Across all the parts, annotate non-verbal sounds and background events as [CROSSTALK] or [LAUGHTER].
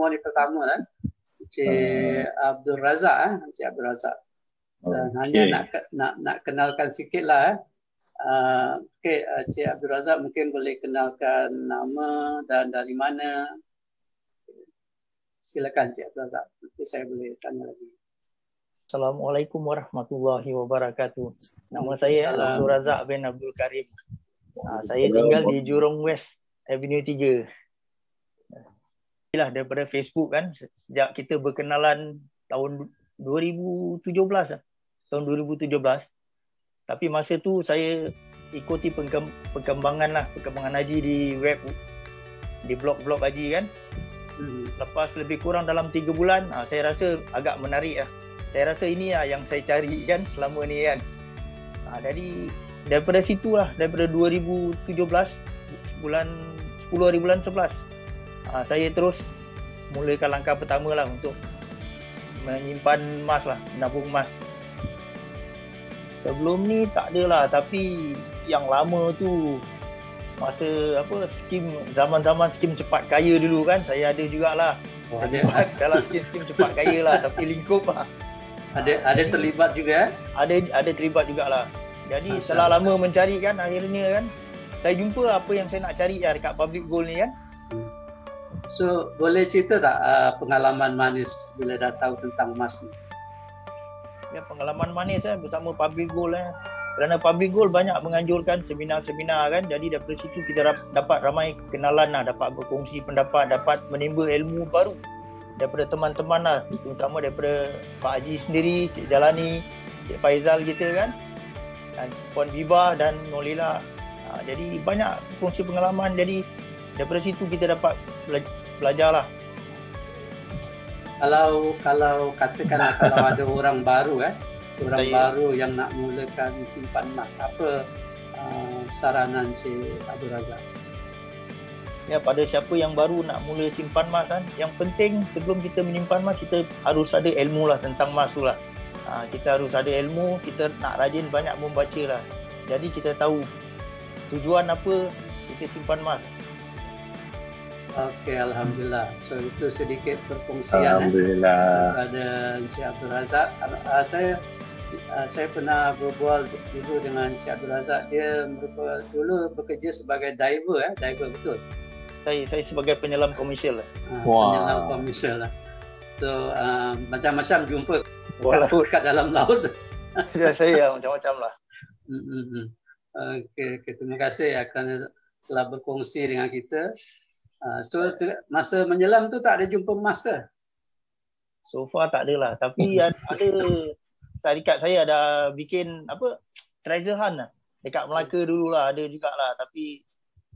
testimoni pertama eh. Encik uh. Abdul Razak eh. Encik Abdul Razak. So, okay. Hanya nak, nak nak kenalkan sikit lah eh. Uh, okay, Encik Abdul Razak mungkin boleh kenalkan nama dan dari mana. Silakan Encik Abdul Razak. Nanti saya boleh tanya lagi. Assalamualaikum warahmatullahi wabarakatuh. Nama saya Abdul Razak bin Abdul Karim. Uh, saya tinggal di Jurong West Avenue 3. Inilah daripada Facebook kan sejak kita berkenalan tahun 2017 lah. tahun 2017 tapi masa tu saya ikuti perkembangan lah perkembangan Haji di web di blog-blog Haji kan. Hmm. lepas lebih kurang dalam 3 bulan ah, saya rasa agak menarik lah. Saya rasa ini lah yang saya cari kan selama ni kan. Ah, jadi daripada situ lah daripada 2017 bulan 10 hari bulan 11 uh, saya terus mulakan langkah pertama lah untuk menyimpan emas lah, menabung emas. Sebelum ni tak ada lah tapi yang lama tu masa apa skim zaman-zaman skim cepat kaya dulu kan saya ada jugalah. Oh, ada dalam skim-skim cepat kaya lah tapi lingkup lah. Ada ada terlibat juga eh? Ada ada terlibat jugalah. Jadi Masa. setelah lama mencari kan akhirnya kan saya jumpa apa yang saya nak cari ya dekat public goal ni kan. So boleh cerita tak uh, pengalaman manis bila dah tahu tentang emas ni? Ya pengalaman manis eh bersama Public Gold eh. Kerana Public Gold banyak menganjurkan seminar-seminar kan. Jadi daripada situ kita dapat ramai kenalan lah, dapat berkongsi pendapat, dapat menimba ilmu baru daripada teman-teman lah. Terutama daripada Pak Haji sendiri, Cik Jalani, Cik Faizal kita kan. Dan Puan Biba dan Nolila. Ha, jadi banyak kongsi pengalaman. Jadi daripada situ kita dapat belajarlah. Kalau kalau katakanlah [LAUGHS] kalau ada orang baru eh, orang Saya. baru yang nak mulakan simpan emas, apa uh, saranan Cik Abdul Razak? Ya, pada siapa yang baru nak mula simpan emas kan, yang penting sebelum kita menyimpan emas, kita harus ada ilmu lah tentang emas tu lah. Ha, kita harus ada ilmu, kita nak rajin banyak membaca lah. Jadi kita tahu tujuan apa kita simpan emas. Okey, Alhamdulillah. So itu sedikit perkongsian eh, Alhamdulillah. eh, kepada Encik Abdul Razak. Uh, saya uh, saya pernah berbual dulu dengan Encik Abdul Razak. Dia merupakan dulu bekerja sebagai diver, eh, diver betul. Saya saya sebagai penyelam komersial lah. Uh, wow. Penyelam komersial lah. So uh, macam-macam jumpa kat, kat dalam laut. [LAUGHS] ya, saya macam-macam lah. Mm-hmm. Okey, okay, terima kasih akan telah berkongsi dengan kita. Uh, so masa menyelam tu tak ada jumpa emas ke? So far tak ada lah. Tapi [LAUGHS] ada, ada syarikat saya ada bikin apa treasure hunt lah. Dekat Melaka dulu lah ada jugalah. Tapi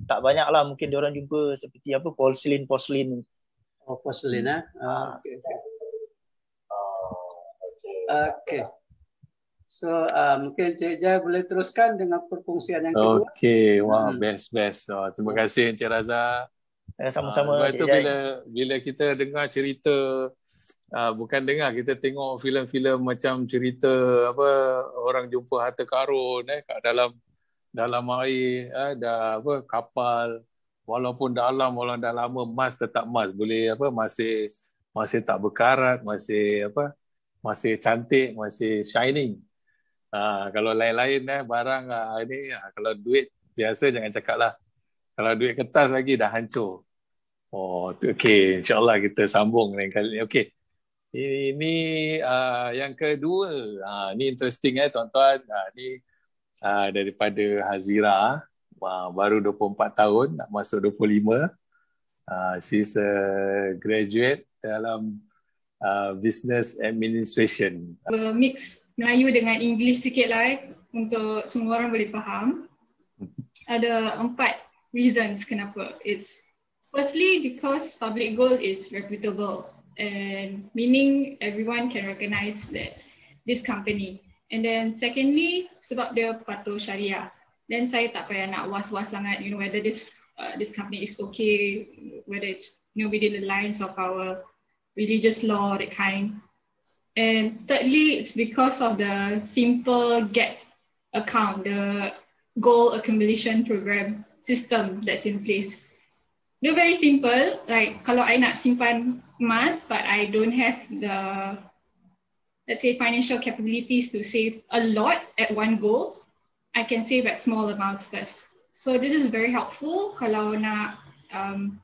tak banyak lah mungkin orang jumpa seperti apa porcelain porcelain Oh porcelain eh. Uh, okay, okay. okay. So uh, mungkin Cik Jai boleh teruskan dengan perkongsian yang kedua. Okay, wah wow, hmm. best best. Oh, terima kasih Encik Raza. Eh, sama-sama. Uh, itu bila bila kita dengar cerita uh, bukan dengar kita tengok filem-filem macam cerita apa orang jumpa harta karun eh kat dalam dalam air eh dah apa kapal. Walaupun dalam walaupun dah lama emas tetap emas. Boleh apa masih masih tak berkarat masih apa masih cantik masih shining. Uh, kalau lain-lain eh barang ini kalau duit biasa jangan cakap lah kalau duit kertas lagi dah hancur. Oh, okey. InsyaAllah kita sambung lain kali. Okey. Ini uh, yang kedua. Uh, ini interesting eh tuan-tuan. Uh, ini uh, daripada Hazira. Uh, baru 24 tahun. Nak masuk 25. Uh, she's a graduate dalam uh, business administration. Uh, mix Melayu dengan English sikit lah eh, untuk semua orang boleh faham. [LAUGHS] Ada empat reasons kenapa. It's firstly because public gold is reputable and meaning everyone can recognize that this company. And then secondly, sebab dia patuh syariah. Then saya tak payah nak was-was sangat, you know, whether this uh, this company is okay, whether it's you know within the lines of our religious law, that kind. And thirdly, it's because of the simple get account, the goal accumulation program system that's in place. they're very simple. Like kalau I nak simpan emas, but I don't have the let's say financial capabilities to save a lot at one go, I can save at small amounts first. So this is very helpful kalau nak um,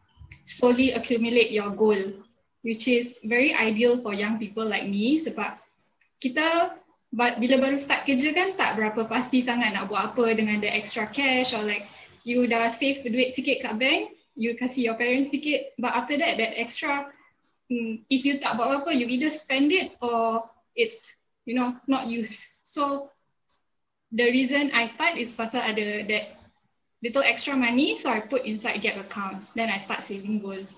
slowly accumulate your goal, which is very ideal for young people like me sebab kita but bila baru start kerja kan tak berapa pasti sangat nak buat apa dengan the extra cash or like you dah save duit sikit kat bank, you kasih your parents sikit, but after that that extra mm, if you tak buat apa you either spend it or it's you know not used. So the reason I start is pasal ada that little extra money, so I put inside Gap account. Then I start saving gold.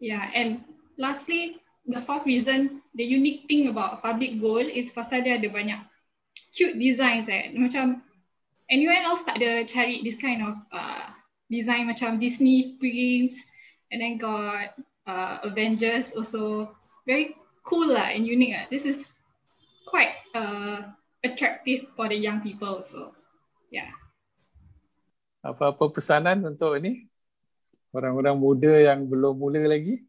Yeah, and lastly, the fourth reason, the unique thing about public gold is pasal dia ada banyak cute designs eh. Macam anyone else tak ada cari this kind of uh, design macam Disney prints and then got uh, Avengers also very cool lah and unique lah. This is quite uh, attractive for the young people also. Yeah. Apa-apa pesanan untuk ini orang-orang muda yang belum mula lagi?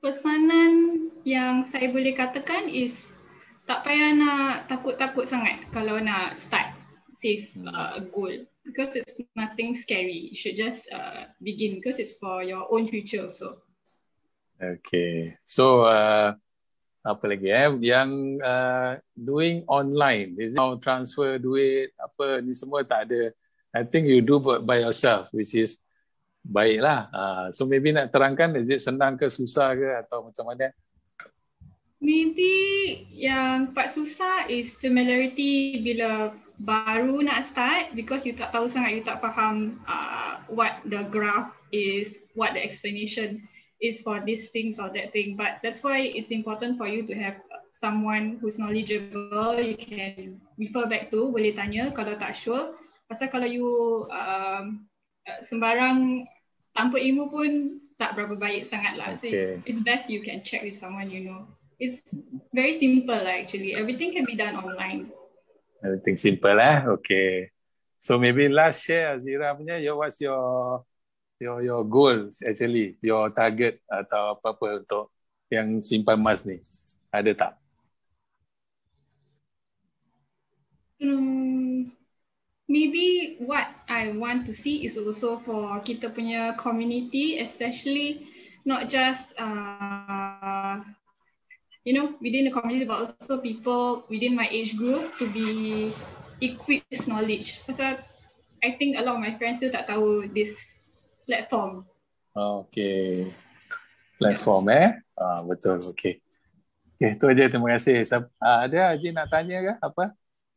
Pesanan yang saya boleh katakan is tak payah nak takut-takut sangat kalau nak start save hmm. uh, goal because it's nothing scary. You should just uh, begin because it's for your own future also. Okay. So uh, apa lagi eh yang uh, doing online is it transfer duit apa ni semua tak ada I think you do by yourself which is baiklah uh, so maybe nak terangkan is it senang ke susah ke atau macam mana maybe yang part susah is familiarity bila baru nak start because you tak tahu sangat you tak faham uh, what the graph is what the explanation is for these things or that thing. But that's why it's important for you to have someone who's knowledgeable you can refer back to, boleh tanya kalau tak sure. Pasal kalau you um, sembarang tanpa ilmu pun tak berapa baik sangat lah. Okay. So it's, it's best you can check with someone you know. It's very simple lah actually. Everything can be done online. Everything simple eh? Okay. So maybe last share Azira punya, what's your your your goals actually your target atau apa-apa untuk yang simpan emas ni ada tak hmm, maybe what i want to see is also for kita punya community especially not just uh, you know within the community but also people within my age group to be equipped with knowledge pasal i think a lot of my friends still tak tahu this platform. Okay. Platform eh. Ah, betul. Okay. Okay, itu aja. Terima kasih. Uh, ada Haji nak tanya ke apa?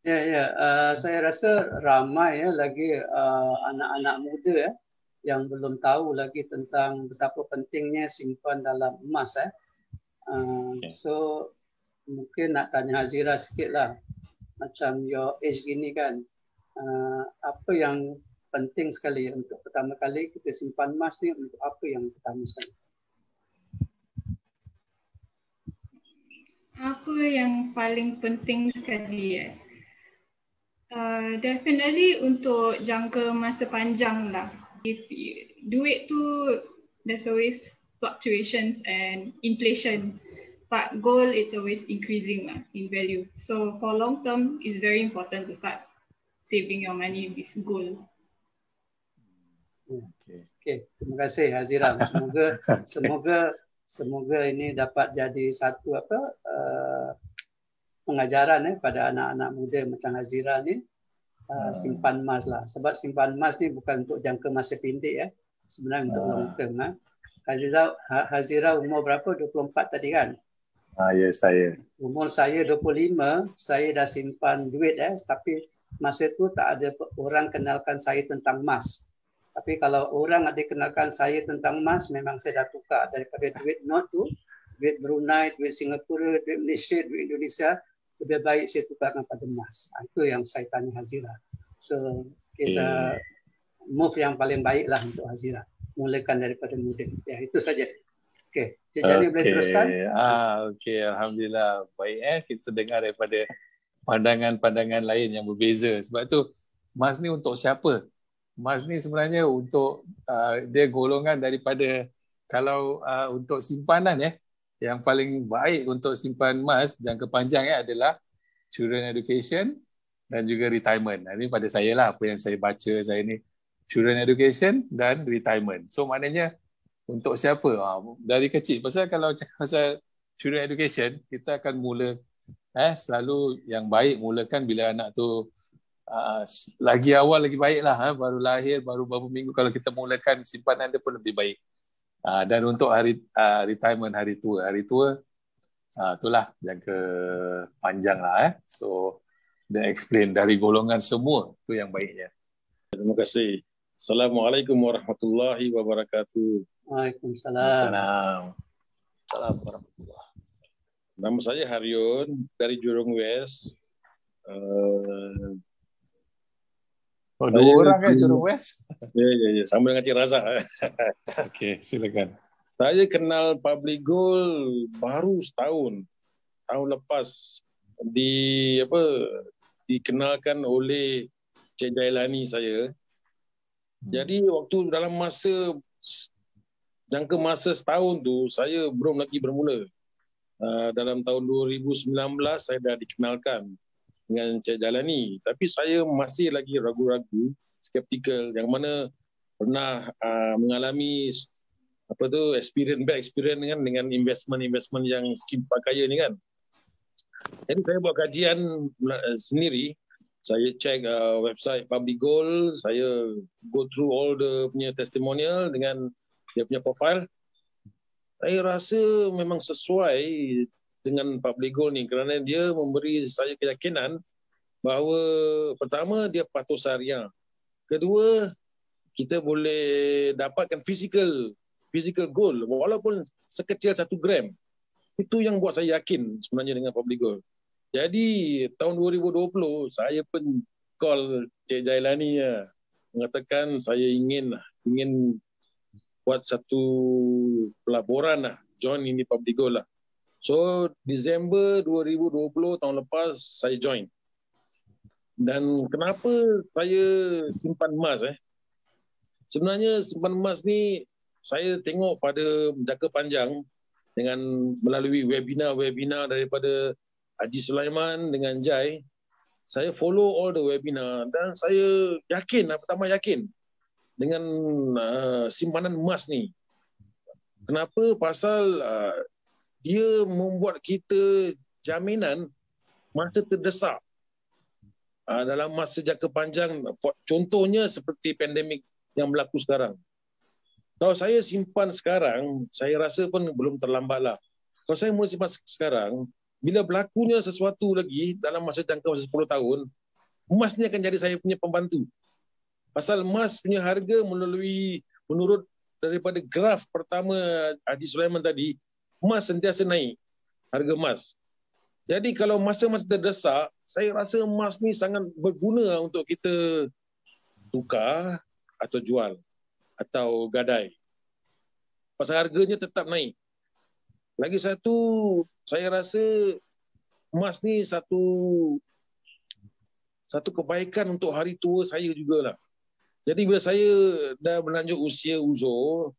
Ya, ya. Uh, saya rasa ramai ya lagi uh, anak-anak muda ya yang belum tahu lagi tentang betapa pentingnya simpan dalam emas. Eh. Uh, okay. So, mungkin nak tanya Hazira sikit lah. Macam your age gini kan. Uh, apa yang penting sekali untuk pertama kali kita simpan emas ni untuk apa yang pertama sekali? Apa yang paling penting sekali ya? Uh, definitely untuk jangka masa panjang lah. If duit tu there's always fluctuations and inflation. But gold it's always increasing lah in value. So for long term, it's very important to start saving your money with gold. Okey. Okey, terima kasih Hazira. Semoga [LAUGHS] semoga semoga ini dapat jadi satu apa uh, pengajaran eh pada anak-anak muda macam Hazira ni uh, simpan emas lah. Sebab simpan emas ni bukan untuk jangka masa pendek ya. Eh. Sebenarnya untuk long term eh. Hazira ha, Hazira umur berapa? 24 tadi kan? Ah ya yes, saya. Umur saya 25, saya dah simpan duit eh tapi masa tu tak ada orang kenalkan saya tentang emas. Tapi kalau orang ada kenalkan saya tentang emas, memang saya dah tukar daripada duit note tu, duit Brunei, duit Singapura, duit Malaysia, duit Indonesia, lebih baik saya tukarkan pada emas. Ha, itu yang saya tanya Hazira. So, kita move yang paling baik lah untuk Hazira. Mulakan daripada muda. Ya, itu saja. Okey, jadi okay. boleh teruskan. Ah, okey, alhamdulillah. Baik eh kita dengar daripada pandangan-pandangan lain yang berbeza. Sebab tu emas ni untuk siapa? emas ni sebenarnya untuk uh, dia golongan daripada kalau uh, untuk simpanan ya yang paling baik untuk simpan emas jangka panjang ya adalah children education dan juga retirement. Ini pada saya lah apa yang saya baca saya ni children education dan retirement. So maknanya untuk siapa? Ha, dari kecil. Pasal kalau pasal children education, kita akan mula eh selalu yang baik mulakan bila anak tu uh, lagi awal lagi baiklah ha, baru lahir baru beberapa minggu kalau kita mulakan simpanan dia pun lebih baik. Uh, dan untuk hari uh, retirement hari tua, hari tua uh, itulah jangka panjang lah eh. So dia explain dari golongan semua tu yang baiknya. Terima kasih. Assalamualaikum warahmatullahi wabarakatuh. Waalaikumsalam. Assalamualaikum warahmatullahi Nama saya Haryun dari Jurong West. Uh, oh, dua orang kan Jurong West? [LAUGHS] Ya, ya, ya. Sama dengan Cik Razak. [LAUGHS] Okey, silakan. Saya kenal Public Gold baru setahun. Tahun lepas di apa dikenalkan oleh Cik Jailani saya. Hmm. Jadi waktu dalam masa jangka masa setahun tu saya belum lagi bermula. Uh, dalam tahun 2019 saya dah dikenalkan dengan Cik Jalani. Tapi saya masih lagi ragu-ragu, skeptikal yang mana pernah uh, mengalami apa tu experience bad experience dengan dengan investment-investment yang skim pakaian ni kan. Jadi saya buat kajian uh, sendiri saya check uh, website Public Gold, saya go through all the punya testimonial dengan dia punya profile. Saya rasa memang sesuai dengan Public Gold ni kerana dia memberi saya keyakinan bahawa pertama dia patuh syariah. Kedua, kita boleh dapatkan physical physical gold walaupun sekecil satu gram. Itu yang buat saya yakin sebenarnya dengan Public Gold. Jadi tahun 2020 saya pun call Cik Jailani ya mengatakan saya ingin ingin buat satu pelaburan lah join ini public goal lah. So Disember 2020 tahun lepas saya join. Dan kenapa saya simpan emas eh? Sebenarnya simpan emas ni saya tengok pada jangka panjang dengan melalui webinar-webinar daripada Haji Sulaiman dengan Jai, saya follow all the webinar dan saya yakin, pertama yakin dengan uh, simpanan emas ni. Kenapa? Pasal uh, dia membuat kita jaminan masa terdesak uh, dalam masa jangka panjang. Contohnya seperti pandemik yang berlaku sekarang. Kalau saya simpan sekarang, saya rasa pun belum terlambat lah. Kalau saya mula simpan sekarang, bila berlakunya sesuatu lagi dalam masa jangka masa 10 tahun, emas ni akan jadi saya punya pembantu. Pasal emas punya harga melalui menurut daripada graf pertama Haji Sulaiman tadi, emas sentiasa naik harga emas. Jadi kalau masa-masa terdesak, saya rasa emas ni sangat berguna untuk kita tukar atau jual atau gadai. Pasal harganya tetap naik. Lagi satu, saya rasa emas ni satu satu kebaikan untuk hari tua saya jugalah. Jadi bila saya dah berlanjut usia uzur,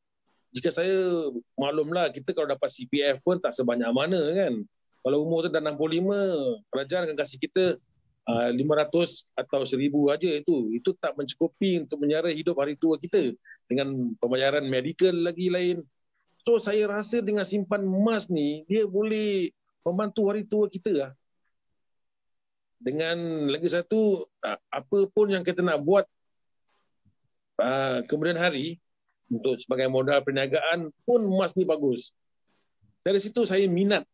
jika saya maklumlah kita kalau dapat CPF pun tak sebanyak mana kan. Kalau umur tu dah 65, kerajaan akan kasih kita uh, 500 atau 1000 aja itu. Itu tak mencukupi untuk menyara hidup hari tua kita dengan pembayaran medical lagi lain, So saya rasa dengan simpan emas ni dia boleh membantu hari tua kita lah. Dengan lagi satu apa pun yang kita nak buat kemudian hari untuk sebagai modal perniagaan pun emas ni bagus. Dari situ saya minat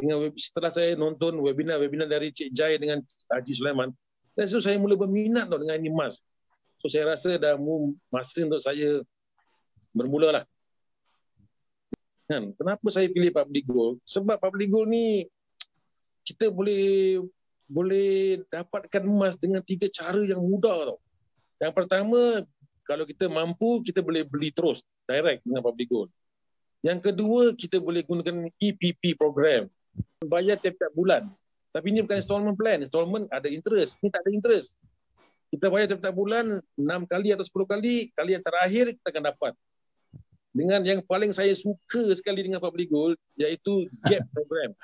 dengan setelah saya nonton webinar-webinar dari Cik Jai dengan Haji Sulaiman, dari situ saya mula berminat tau dengan emas. So saya rasa dah masa untuk saya bermula lah Kan? Kenapa saya pilih public gold? Sebab public gold ni kita boleh boleh dapatkan emas dengan tiga cara yang mudah tau. Yang pertama, kalau kita mampu, kita boleh beli terus direct dengan public gold. Yang kedua, kita boleh gunakan EPP program. Bayar tiap-tiap bulan. Tapi ini bukan installment plan. Installment ada interest. Ini tak ada interest. kita bayar tiap-tiap bulan 6 kali atau 10 kali, kali yang terakhir kita akan dapat. Dengan yang paling saya suka sekali dengan Public Gold iaitu gap program.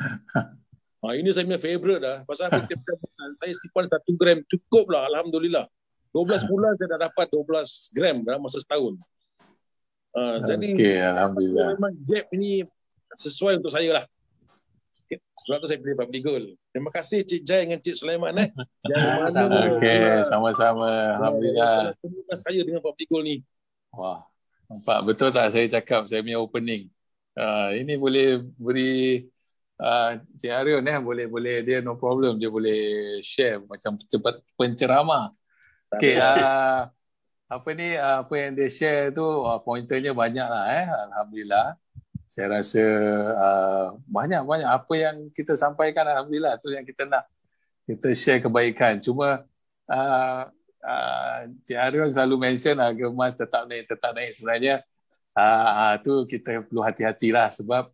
Ha, [LAUGHS] ini saya punya favorite dah. Pasal apa tiap-tiap bulan saya simpan 1 gram cukup lah Alhamdulillah. 12 [LAUGHS] bulan saya dah dapat 12 gram dalam masa setahun. Ha, jadi Alhamdulillah. Memang gap ini sesuai untuk saya lah. Sebab tu saya pilih Public Gold. Terima kasih Cik Jai dengan Cik Sulaiman eh. [LAUGHS] Yang mana Okey, sama-sama. Alhamdulillah. Terima saya dengan Public Gold ni. Wah. Nampak? Betul tak saya cakap? Saya punya opening. Uh, ini boleh beri uh, Cik Arun eh boleh boleh dia no problem. Dia boleh share macam cepat penceramah. Okey uh, apa ni? Uh, apa yang dia share tu uh, pointernya banyak lah eh. Alhamdulillah. Saya rasa uh, banyak banyak. Apa yang kita sampaikan alhamdulillah tu yang kita nak. Kita share kebaikan. Cuma uh, uh, Cik Arul selalu mention harga emas tetap naik tetap naik. Sebenarnya uh, tu kita perlu hati-hatilah sebab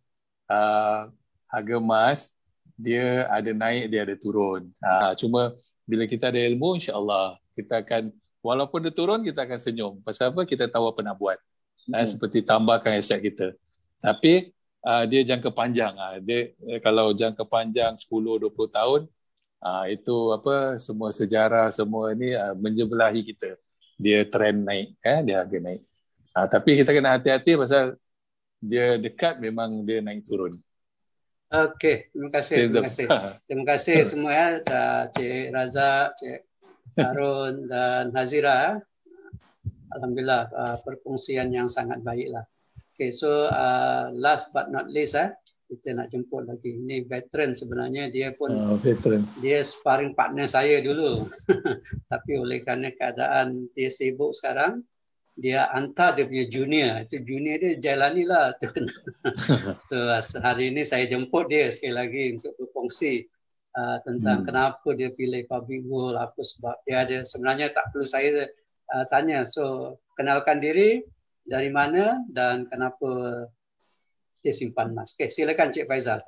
uh, harga emas dia ada naik dia ada turun. Uh, cuma bila kita ada ilmu insyaallah kita akan walaupun dia turun kita akan senyum. Pasal apa? Kita tahu apa nak buat. Hmm. uh, seperti tambahkan aset kita. Tapi uh, dia jangka panjang. Uh, dia kalau jangka panjang 10 20 tahun uh, itu apa semua sejarah semua ini uh, menjebelahi kita dia trend naik eh dia harga naik uh, tapi kita kena hati-hati pasal dia dekat memang dia naik turun Okey, terima kasih. Terima kasih. Terima kasih [LAUGHS] semua ya, Cik Raza, Cik Harun dan Hazira. Alhamdulillah perkongsian yang sangat baiklah. Okay, so uh, last but not least, eh, kita nak jemput lagi. Ini veteran sebenarnya, dia pun uh, veteran. dia sparring partner saya dulu. [LAUGHS] Tapi oleh kerana keadaan dia sibuk sekarang, dia hantar dia punya junior. Itu junior dia jalani lah. [LAUGHS] so hari ini saya jemput dia sekali lagi untuk berkongsi uh, tentang hmm. kenapa dia pilih public goal, apa sebab dia ada. Sebenarnya tak perlu saya uh, tanya. So kenalkan diri, dari mana dan kenapa dia simpan emas. Okey, silakan Cik Faizal.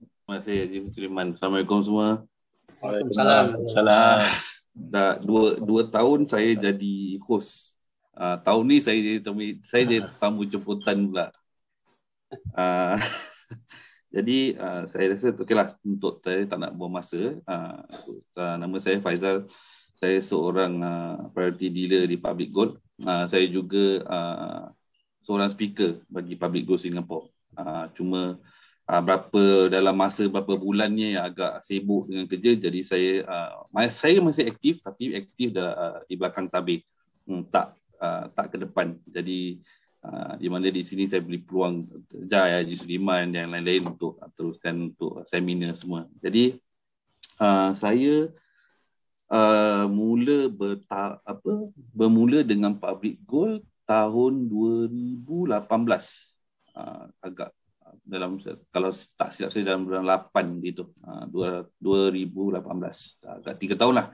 Terima kasih Haji Sulaiman. Assalamualaikum semua. Waalaikumsalam. Salam. Dah dua, dua tahun saya jadi host. Uh, tahun ni saya jadi tamu, saya jadi tamu jemputan pula. Uh, [LAUGHS] jadi uh, saya rasa okeylah untuk saya tak nak buang masa. Uh, uh, nama saya Faizal. Saya seorang uh, priority dealer di Public Gold uh, saya juga uh, seorang speaker bagi Public Go Singapore. Uh, cuma uh, berapa dalam masa berapa bulan ni agak sibuk dengan kerja jadi saya uh, saya masih aktif tapi aktif dah, uh, di belakang tabir. Hmm, tak uh, tak ke depan. Jadi uh, di mana di sini saya beri peluang Jaya Haji Sudiman dan lain-lain untuk uh, teruskan untuk seminar semua. Jadi uh, saya uh, mula berta, apa bermula dengan public goal tahun 2018 uh, agak dalam kalau tak silap saya dalam bulan 8 gitu uh, 2018 agak 3 tahun lah.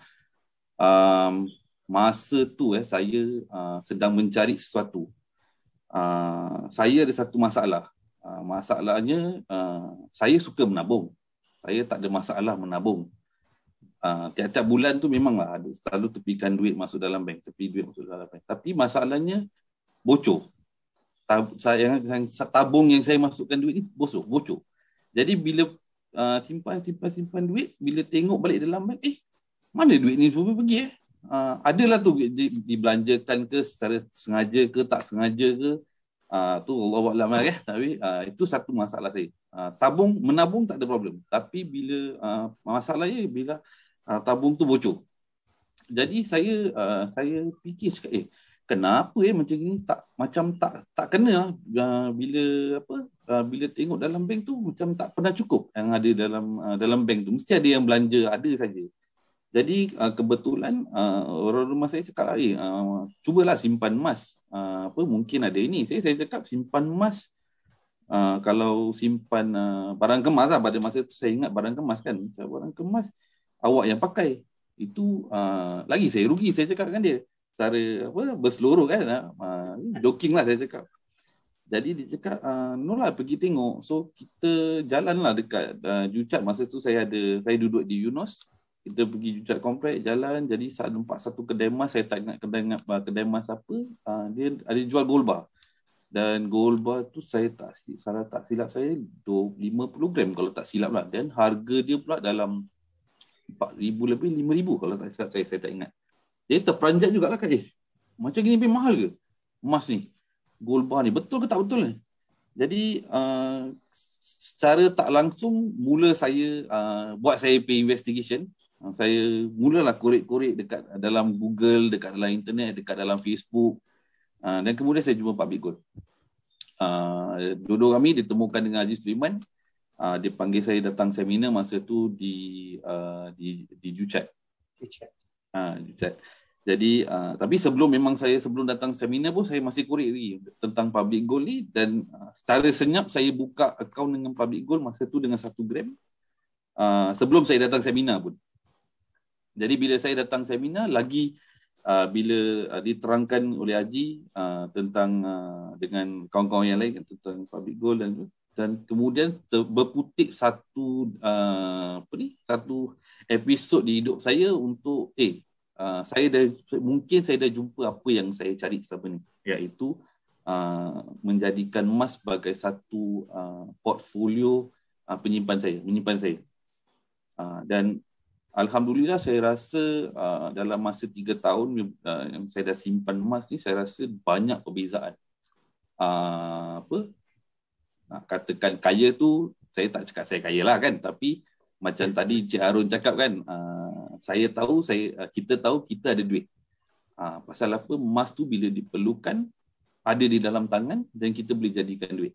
Um, masa tu eh saya uh, sedang mencari sesuatu. Uh, saya ada satu masalah. Uh, masalahnya uh, saya suka menabung. Saya tak ada masalah menabung. Uh, tiap-tiap bulan tu memanglah ada selalu tepikan duit masuk dalam bank, tepi duit masuk dalam bank. Tapi masalahnya bocor. Tab, saya, tabung yang saya masukkan duit ni bocor, bocor. Jadi bila uh, simpan simpan simpan duit, bila tengok balik dalam bank, eh mana duit ni semua pergi eh? Uh, adalah tu di, dibelanjakan ke secara sengaja ke tak sengaja ke uh, tu Allah Alam lah eh. tapi uh, itu satu masalah saya uh, tabung menabung tak ada problem tapi bila uh, masalahnya bila uh, tabung tu bocor. Jadi saya uh, saya fikir cakap eh kenapa eh macam ni tak macam tak tak kena uh, bila apa uh, bila tengok dalam bank tu macam tak pernah cukup yang ada dalam uh, dalam bank tu mesti ada yang belanja ada saja. Jadi uh, kebetulan uh, orang rumah saya cakap eh uh, cubalah simpan emas. Uh, apa mungkin ada ini. Saya saya cakap simpan emas uh, kalau simpan uh, barang kemas lah pada masa tu saya ingat barang kemas kan. Barang kemas awak yang pakai itu uh, lagi saya rugi saya cakap dengan dia secara apa berseluruh kan uh, joking lah saya cakap. Jadi dia cakap uh, no lah pergi tengok. So kita jalan lah dekat uh, Jucat masa tu saya ada saya duduk di Yunus. Kita pergi jucat komplek jalan. Jadi saat nampak satu kedai emas. Saya tak ingat kedai ingat kedai emas apa. Uh, dia ada jual gold bar. Dan gold bar tu saya tak salah tak silap saya 50 gram kalau tak silap lah. Dan harga dia pula dalam 4000 lebih 5000 kalau tak silap saya saya tak ingat dia terperanjat jugalah kan eh macam gini lebih mahal ke? Emas ni. Gold bar ni. Betul ke tak betul ni? Jadi uh, secara tak langsung mula saya uh, buat saya pay investigation uh, saya mulalah korek-korek dekat dalam Google dekat dalam internet dekat dalam Facebook uh, dan kemudian saya jumpa Pak Bigol dua-dua kami ditemukan dengan Haji Sulaiman uh, dia panggil saya datang seminar masa tu di uh, di di Juchat Juchat jadi uh, tapi sebelum memang saya sebelum datang seminar pun saya masih korek lagi tentang public goal ni dan uh, secara senyap saya buka akaun dengan public goal masa tu dengan satu gram uh, sebelum saya datang seminar pun. Jadi bila saya datang seminar lagi uh, bila uh, diterangkan oleh Haji uh, tentang uh, dengan kawan-kawan yang lain tentang public goal dan dan kemudian ter- berputik satu uh, apa ni satu episod di hidup saya untuk eh uh, saya dah mungkin saya dah jumpa apa yang saya cari selama ni. Iaitu uh, menjadikan emas sebagai satu uh, portfolio uh, penyimpan saya menyimpan saya. Uh, dan alhamdulillah saya rasa uh, dalam masa tiga tahun uh, yang saya dah simpan emas ni saya rasa banyak perbezaan. Uh, apa katakan kaya tu saya tak cakap saya kaya lah kan tapi macam tadi Cik Harun cakap kan uh, saya tahu saya uh, kita tahu kita ada duit. Uh, pasal apa? Emas tu bila diperlukan ada di dalam tangan dan kita boleh jadikan duit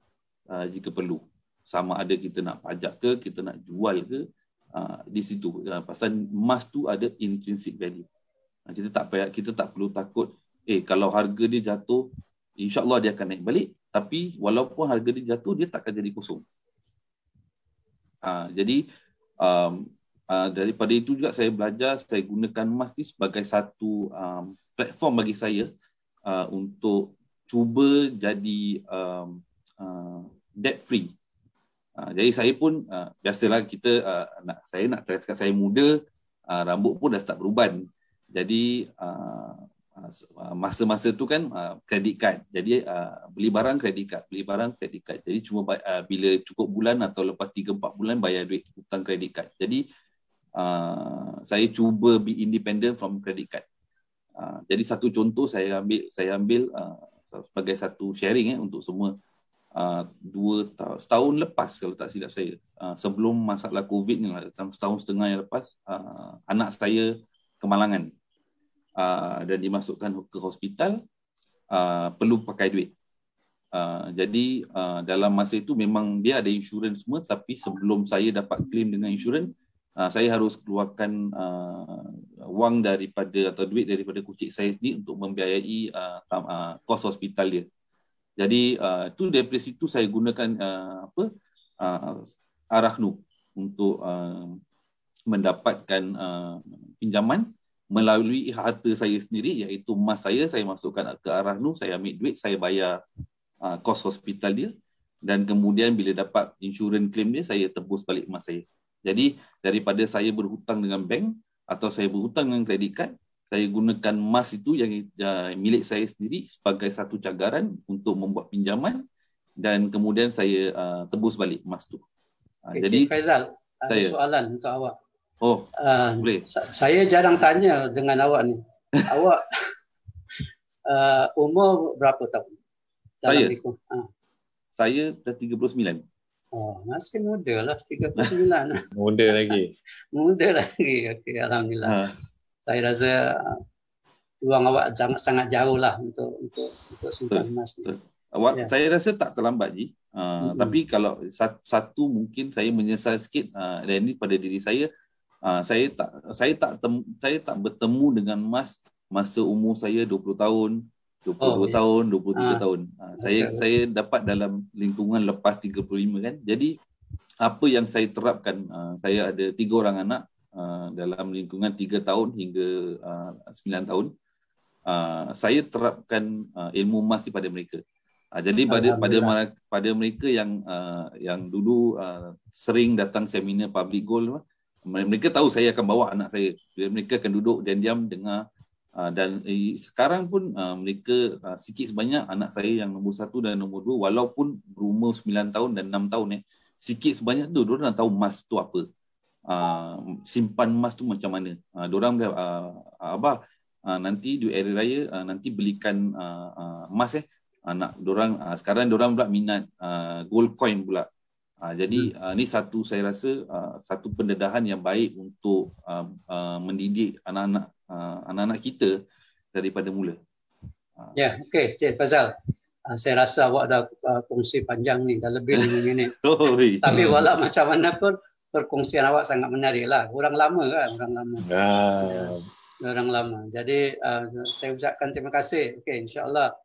uh, jika perlu. Sama ada kita nak pajak ke kita nak jual ke uh, di situ. Uh, pasal emas tu ada intrinsic value. Uh, kita tak payah kita tak perlu takut eh kalau harga dia jatuh insyaallah dia akan naik balik tapi walaupun harga dia jatuh dia tak akan jadi kosong uh, jadi um, uh, daripada itu juga saya belajar saya gunakan emas ni sebagai satu um, platform bagi saya uh, untuk cuba jadi um, uh, debt free. Uh, jadi saya pun uh, biasalah kita uh, nak saya nak cakap saya muda uh, rambut pun dah start beruban. Jadi uh masa-masa tu kan kredit uh, card. Jadi beli barang kredit card, beli barang kredit card. Jadi cuma bila cukup bulan atau lepas 3 4 bulan bayar duit hutang kredit card. Jadi saya cuba be independent from credit card. Jadi satu contoh saya ambil saya ambil sebagai satu sharing eh untuk semua dua tahun setahun lepas kalau tak silap saya sebelum masalah covid ni lah setahun setengah yang lepas anak saya kemalangan uh, dan dimasukkan ke hospital uh, perlu pakai duit Uh, jadi uh, dalam masa itu memang dia ada insurans semua tapi sebelum saya dapat claim dengan insurans uh, saya harus keluarkan uh, wang daripada atau duit daripada kucing saya ni untuk membiayai uh, uh, kos hospital dia. Jadi uh, tu dari situ saya gunakan uh, apa uh, Arahnu untuk uh, mendapatkan uh, pinjaman melalui harta saya sendiri iaitu emas saya saya masukkan ke Arahnu saya ambil duit saya bayar uh, kos hospital dia dan kemudian bila dapat insurans claim dia saya tebus balik emas saya. Jadi daripada saya berhutang dengan bank atau saya berhutang dengan kredit kad, saya gunakan emas itu yang uh, milik saya sendiri sebagai satu cagaran untuk membuat pinjaman dan kemudian saya uh, tebus balik emas itu. Uh, okay, jadi Faizal, ada saya, soalan untuk awak. Oh, uh, boleh. Saya jarang tanya dengan awak ni. [LAUGHS] awak uh, umur berapa tahun? Dalam saya. Uh. Saya dah 39. Oh, masih muda lah, 39 lah. [LAUGHS] muda lagi. [LAUGHS] muda lagi, okey, Alhamdulillah. Ha. Saya rasa ruang awak sangat, sangat jauh lah untuk untuk untuk simpan emas ni. Awak, ya. Saya rasa tak terlambat, Ji. Uh, mm-hmm. Tapi kalau satu mungkin saya menyesal sikit uh, dan ini pada diri saya, uh, saya tak saya tak tem, saya tak bertemu dengan emas masa umur saya 20 tahun, 22 oh, ya. tahun, 23 ha. tahun. Ha, saya okay. saya dapat dalam lingkungan lepas 35 kan. Jadi apa yang saya terapkan, uh, saya ada tiga orang anak uh, dalam lingkungan 3 tahun hingga uh, 9 tahun. Uh, saya terapkan uh, ilmu emas pada mereka. Uh, jadi pada pada pada mereka yang uh, yang dulu uh, sering datang seminar public goal mereka tahu saya akan bawa anak saya. Mereka akan duduk diam-diam dengar uh, dan eh, sekarang pun uh, mereka uh, sikit sebanyak anak saya yang nombor satu dan nombor dua walaupun berumur 9 tahun dan 6 tahun eh sikit sebanyak tu diorang dah tahu emas tu apa. Simpan emas tu macam mana. Diorang dah abah nanti di hari raya nanti belikan emas eh anak diorang uh, sekarang diorang pula minat gold coin pula. Uh, jadi uh, ni satu saya rasa uh, satu pendedahan yang baik untuk uh, uh, mendidik anak-anak uh, anak-anak kita daripada mula. Uh. Ya, okey, Cik Fazal. Uh, saya rasa awak dah uh, kongsi panjang ni, dah lebih 5 minit. [LAUGHS] oh, Tapi walau macam mana pun, perkongsian awak sangat menarik lah. Orang lama kan, orang lama. Ah. Orang lama. Jadi, uh, saya ucapkan terima kasih. Okey, insyaAllah.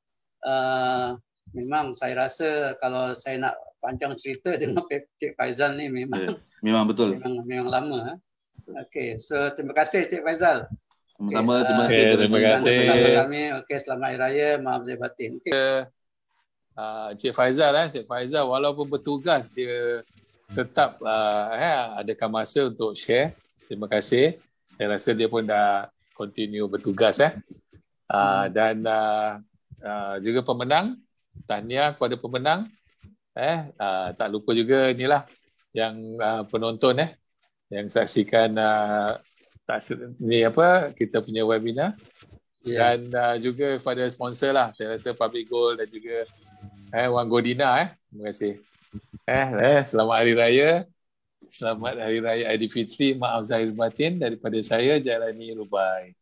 Uh, memang saya rasa kalau saya nak panjang cerita dengan Cik Faizal ni memang yeah, memang betul. [LAUGHS] Memang memang lama. Eh. Okey, so terima kasih Cik Faizal. Sama-sama, okay. terima kasih. Okay, terima kasih. Bersama kami. Okey, selamat Hari Raya. Maaf saya batin. Okay. Uh, Cik Faizal eh, Cik Faizal walaupun bertugas dia tetap uh, eh, adakan masa untuk share. Terima kasih. Saya rasa dia pun dah continue bertugas eh. Uh, dan uh, uh, juga pemenang tahniah kepada pemenang eh uh, tak lupa juga inilah yang uh, penonton eh yang saksikan uh, tak ni apa kita punya webinar. Yeah. dan uh, juga kepada sponsor lah saya rasa Public Gold dan juga eh Wan Godina eh. Terima kasih. Eh eh selamat hari raya. Selamat hari raya Aidilfitri maaf zahir batin daripada saya Jalani Rubai.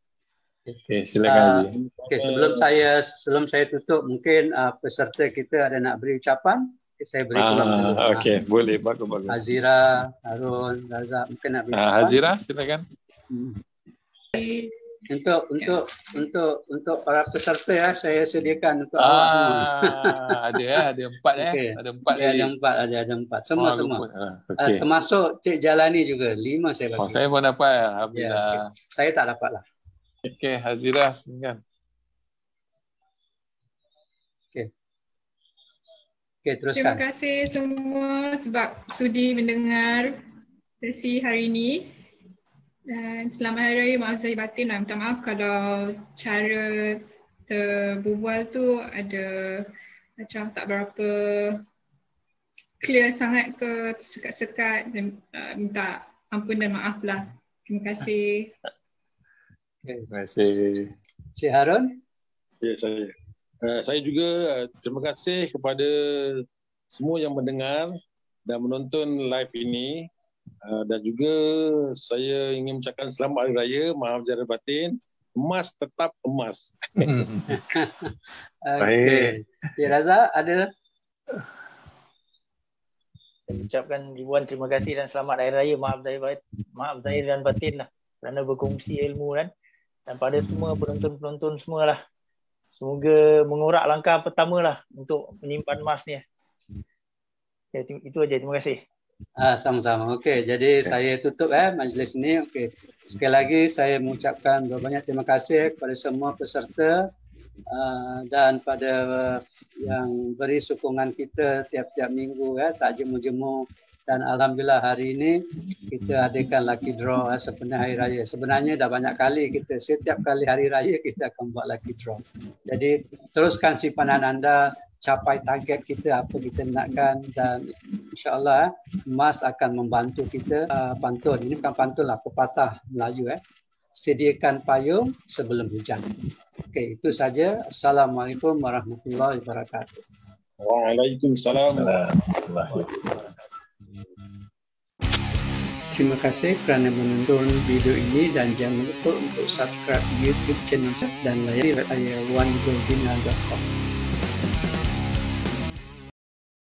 Okey, silakan uh, Okey, sebelum saya sebelum saya tutup mungkin uh, peserta kita ada nak beri ucapan saya beri peluang ah. Okey, boleh bagus bagus. Hazira, Harun, Razak mungkin nak beri. Ah, Hazira, silakan. Hmm. Untuk untuk untuk untuk para peserta ya saya sediakan untuk ah, awak semua. ada ya, ada empat ya. Okay. Ada empat ya, ada empat ada ada empat. Semua oh, semua. Ah, okay. uh, termasuk Cik Jalani juga. Lima saya bagi. Oh, saya pun dapat alhamdulillah. Ya, okay. Saya tak dapat lah. Okey, Hazira silakan. Okay, teruskan. Terima kasih semua sebab sudi mendengar sesi hari ini. Dan selamat hari raya, maaf saya batin lah. Minta maaf kalau cara terbubual tu ada macam tak berapa clear sangat ke sekat-sekat. Uh, minta ampun dan maaf lah. Terima kasih. Okay. Terima kasih. Cik Harun? Ya, saya. Uh, saya juga uh, terima kasih kepada semua yang mendengar dan menonton live ini uh, dan juga saya ingin mengucapkan selamat hari raya, maaf jara batin, emas tetap emas. [LAUGHS] Okey. Okay. Raza ada saya ucapkan ribuan terima kasih dan selamat hari raya. Maaf saya maaf saya dan batin lah kerana berkongsi ilmu kan. Dan pada semua penonton-penonton semualah semoga mengorak langkah pertama lah untuk menyimpan emas ni. Ya, itu aja. Terima kasih. Ah, sama-sama. Okey, jadi okay. saya tutup eh majlis ni. Okey. Sekali lagi saya mengucapkan banyak terima kasih kepada semua peserta uh, dan pada yang beri sokongan kita tiap-tiap minggu ya, tak jemu-jemu dan alhamdulillah hari ini kita adakan lucky draw eh, sepenuh hari raya. Sebenarnya dah banyak kali kita setiap kali hari raya kita akan buat lucky draw. Jadi teruskan simpanan anda capai target kita apa kita nakkan dan insyaallah eh, emas akan membantu kita uh, pantun. Ini bukan pantun lah pepatah Melayu eh. Sediakan payung sebelum hujan. Okey, itu saja. Assalamualaikum warahmatullahi wabarakatuh. Waalaikumsalam. Waalaikumsalam. Terima kasih kerana menonton video ini dan jangan lupa untuk subscribe YouTube channel saya dan layari website saya onegolbina.com.